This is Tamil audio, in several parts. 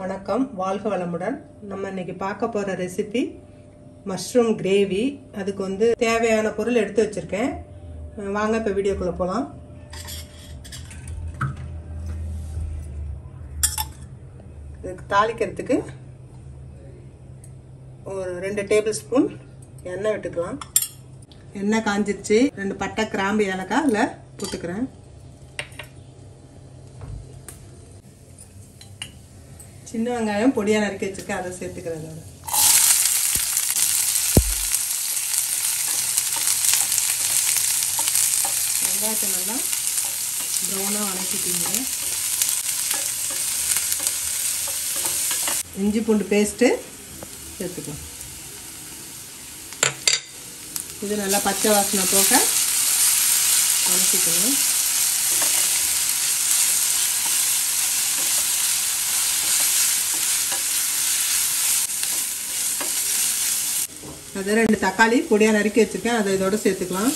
வணக்கம். வாழ்க வளமுடன். நம்ம இன்னைக்கு பார்க்க போற ரெசிபி மஷ்ரூம் கிரேவி அதுக்கு வந்து தேவையான பொருள் எடுத்து வச்சிருக்கேன். வாங்க இப்போ வீடியோக்குள்ள போகலாம் இதுக்கு தாளிக்கிறதுக்கு ஒரு ரெண்டு டேபிள் ஸ்பூன் எண்ணெய் விட்டுக்கலாம். எண்ணெய் காஞ்சிருச்சு. ரெண்டு பட்டை கிராம்பு ஏலக்காய் அதில் போட்டுக்கிறேன். சின்ன வெங்காயம் பொடியாக நறுக்கி வச்சுருக்கேன் அதை சேர்த்துக்கிறேன் அதோட வெங்காயத்தை நல்லா ப்ரௌனாக வணக்கிட்டீங்க. இஞ்சி பூண்டு பேஸ்ட்டு சேர்த்துக்கலாம். இது நல்லா பச்சை வாசனை போக வணக்கிக்கணும் அது ரெண்டு தக்காளி பொடியாக நறுக்கி வச்சுருக்கேன். அதை இதோட சேர்த்துக்கலாம்.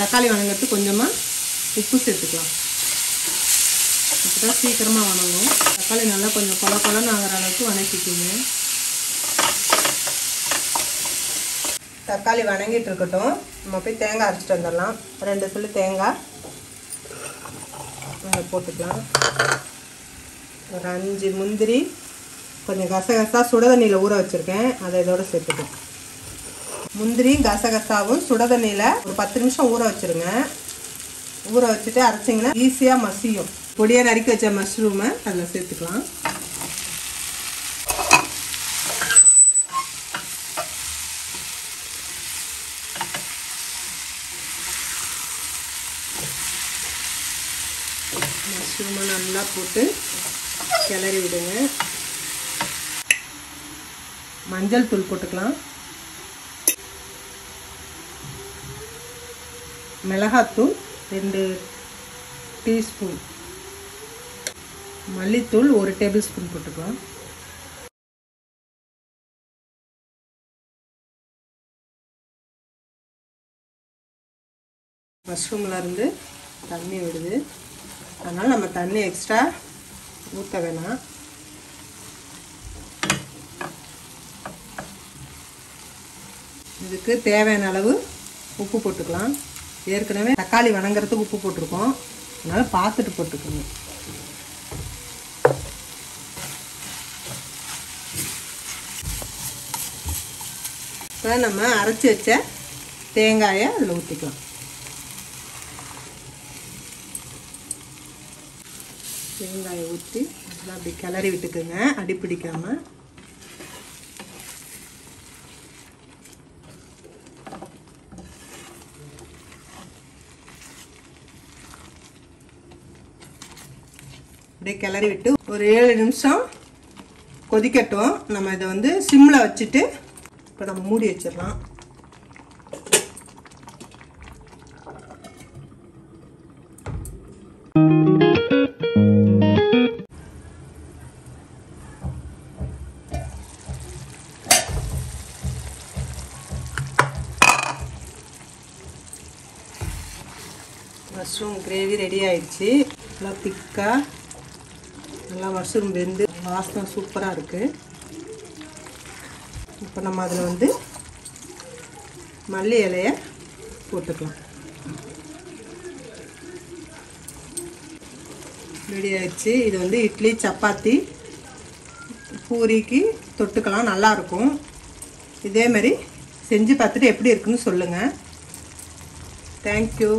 தக்காளி வணங்கிறதுக்கு கொஞ்சமாக உப்பு சேர்த்துக்கலாம். அப்போ சீக்கிரமாக வணங்கும். தக்காளி நல்லா கொஞ்சம் கொல கொலன்னு ஆகிற அளவுக்கு வணக்கிக்கோங்க. தக்காளி வணங்கிட்டு இருக்கட்டும். நம்ம போய் தேங்காய் அரைச்சிட்டு வந்துடலாம். ரெண்டு சொல்லு தேங்காய். அதை போட்டுக்கலாம். ஒரு அஞ்சு முந்திரி கொஞ்சம் கசகசா சுடதண்ணியில் ஊற வச்சுருக்கேன். அதை இதோட சேர்த்துக்கலாம். முந்திரி கசகசாவும் சுடதண்ணியில் ஒரு பத்து நிமிஷம் ஊற வச்சுருங்க. ஊற வச்சுட்டு அரைச்சிங்கன்னா ஈஸியாக மசியும். பொடியாக நறுக்கி வச்ச மஷ்ரூமை அதில் சேர்த்துக்கலாம். மஷ்ரூமை நல்லா போட்டு கிளறி விடுங்க. மஞ்சள் தூள் போட்டுக்கலாம். மிளகாத்தூள் ரெண்டு டீஸ்பூன். மல்லித்தூள் ஒரு டேபிள் ஸ்பூன் போட்டுக்கலாம் மஷ்ரூம்லேருந்து தண்ணி விடுது. அதனால் நம்ம தண்ணி எக்ஸ்ட்ரா ஊற்ற வேணாம். இதுக்கு தேவையான அளவு உப்பு போட்டுக்கலாம். ஏற்கனவே தக்காளி வணங்குறதுக்கு உப்பு போட்டிருக்கோம். அதனால் பார்த்துட்டு போட்டுக்கணும் இப்போ நம்ம அரைச்சி வச்ச தேங்காயை அதில் ஊற்றிக்கலாம் தேங்காயை ஊற்றி நல்லா அப்படி கிளறி விட்டுக்குங்க அடி பிடிக்காமல் அப்படியே கிளறி விட்டு ஒரு ஏழு நிமிஷம் கொதிக்கட்டும். நம்ம இதை வந்து சிம்மில் வச்சுட்டு இப்போ நம்ம மூடி வச்சிடலாம். மஷ்ரூம் கிரேவி ரெடி ஆயிடுச்சு. நல்லா திக்காக நல்லா மஷ்ரூம் வெந்து வாசனை சூப்பராக இருக்குது இப்போ நம்ம அதில் வந்து மல்லி இலையை போட்டுக்கலாம். ரெடி ஆயிடுச்சு. இது வந்து இட்லி சப்பாத்தி பூரிக்கு தொட்டுக்கலாம். நல்லாயிருக்கும். இதேமாரி செஞ்சு பார்த்துட்டு எப்படி இருக்குன்னு சொல்லுங்கள் தேங்க்யூ